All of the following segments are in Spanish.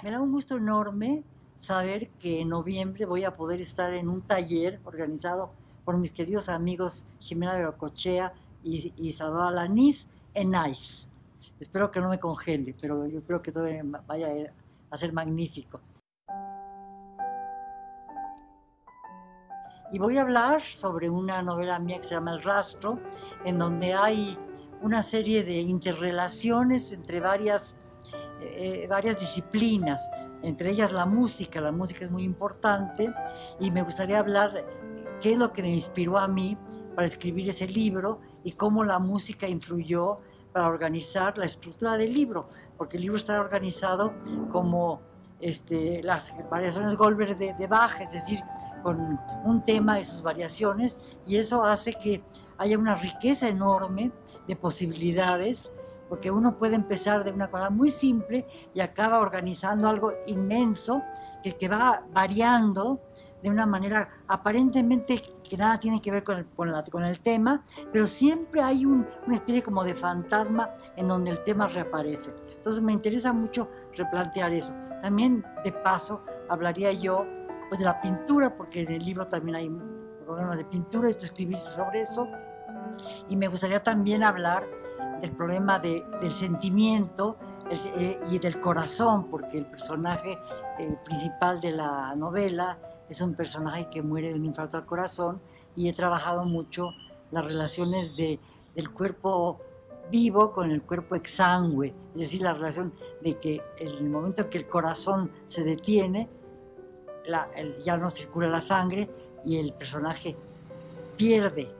Me da un gusto enorme saber que en noviembre voy a poder estar en un taller organizado por mis queridos amigos Jimena Verocochea y, y Salvador Alanís en ICE. Espero que no me congele, pero yo creo que todo vaya a ser magnífico. Y voy a hablar sobre una novela mía que se llama El Rastro, en donde hay una serie de interrelaciones entre varias eh, varias disciplinas, entre ellas la música. La música es muy importante y me gustaría hablar qué es lo que me inspiró a mí para escribir ese libro y cómo la música influyó para organizar la estructura del libro, porque el libro está organizado como este, las variaciones Goldberg de, de Bach, es decir, con un tema y sus variaciones, y eso hace que haya una riqueza enorme de posibilidades porque uno puede empezar de una cosa muy simple y acaba organizando algo inmenso que, que va variando de una manera aparentemente que nada tiene que ver con el, con, el tema, pero siempre hay una especie como de fantasma en donde el tema reaparece. Entonces me interesa mucho replantear eso. También de paso hablaría yo pues de la pintura, porque en el libro también hay problemas de pintura y tú escribiste sobre eso. Y me gustaría también hablar del problema de, del sentimiento eh, y del corazón, porque el personaje eh, principal de la novela es un personaje que muere de un infarto al corazón y he trabajado mucho las relaciones de, del cuerpo vivo con el cuerpo exangüe, es decir, la relación de que en el momento en que el corazón se detiene, ya no circula la sangre y el personaje pierde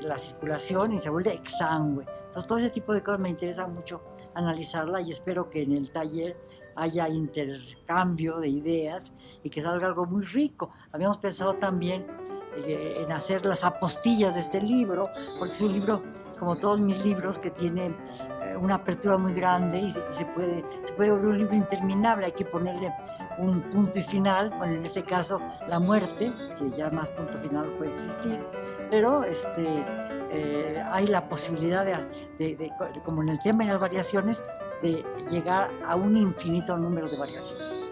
la circulación y se vuelve exangüe. Entonces, todo ese tipo de cosas me interesa mucho analizarla y espero que en el taller haya intercambio de ideas y que salga algo muy rico. Habíamos pensado también eh, en hacer las apostillas de este libro, porque es un libro, como todos mis libros, que tiene eh, una apertura muy grande y, se, puede, se puede volver un libro interminable, hay que ponerle un punto y final, bueno, en este caso la muerte, que ya más punto final no puede existir, pero este eh, hay la posibilidad de, como en el tema de las variaciones, de llegar a un infinito número de variaciones.